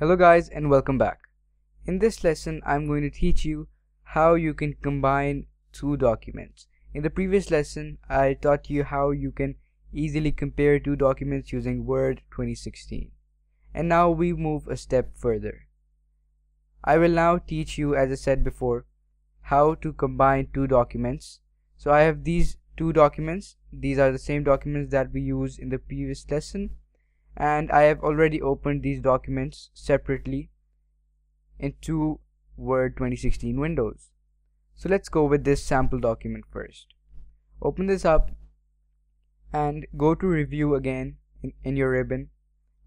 Hello guys and welcome back. In this lesson I'm going to teach you how you can combine two documents. In the previous lesson I taught you how you can easily compare two documents using Word 2016. And now we move a step further. I will now teach you as I said before how to combine two documents. So I have these two documents. These are the same documents that we used in the previous lesson and I have already opened these documents separately in two Word 2016 windows. So let's go with this sample document first. Open this up and go to review again in, in your ribbon.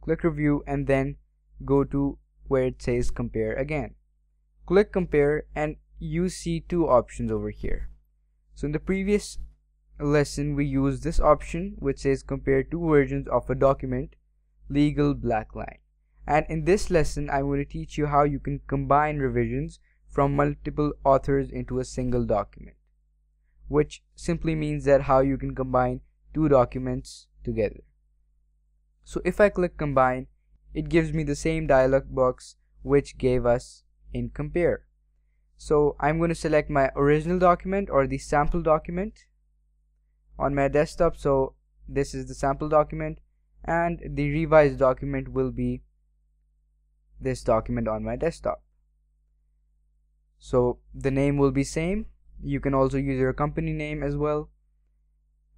Click review and then go to where it says compare again. Click compare and you see two options over here. So in the previous lesson we used this option which says compare two versions of a document legal blackline and in this lesson I'm going to teach you how you can combine revisions from multiple authors into a single document which simply means that how you can combine two documents together. So if I click combine it gives me the same dialog box which gave us in compare. So I'm going to select my original document or the sample document on my desktop. So this is the sample document and the revised document will be this document on my desktop. So the name will be same. You can also use your company name as well.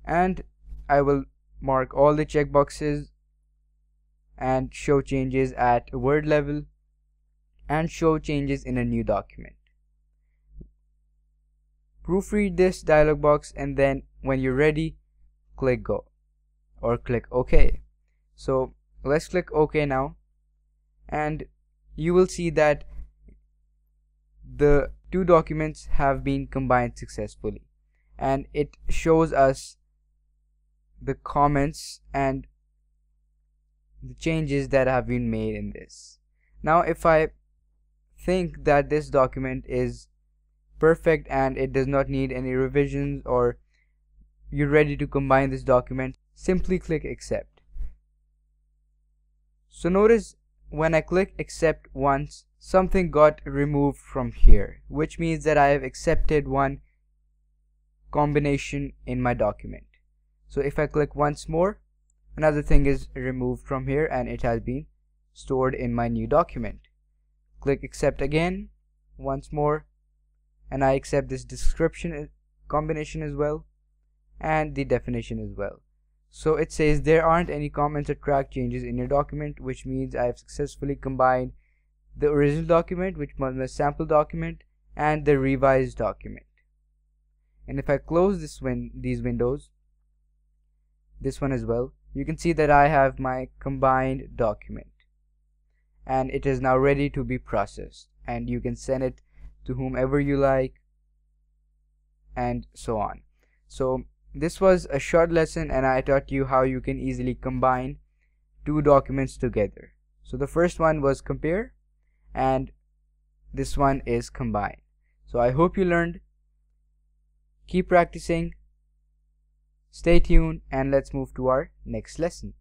And I will mark all the checkboxes and show changes at word level and show changes in a new document. Proofread this dialog box and then when you're ready click go or click OK so let's click OK now. And you will see that the two documents have been combined successfully. And it shows us the comments and the changes that have been made in this. Now if I think that this document is perfect and it does not need any revisions or you're ready to combine this document simply click accept so notice when I click accept once, something got removed from here, which means that I have accepted one combination in my document. So if I click once more, another thing is removed from here and it has been stored in my new document. Click accept again, once more, and I accept this description combination as well and the definition as well. So it says there aren't any comments or track changes in your document, which means I have successfully combined the original document, which was the sample document, and the revised document. And if I close this win these windows, this one as well, you can see that I have my combined document. And it is now ready to be processed. And you can send it to whomever you like and so on. So this was a short lesson and I taught you how you can easily combine two documents together. So the first one was compare and this one is combine. So I hope you learned. Keep practicing. Stay tuned and let's move to our next lesson.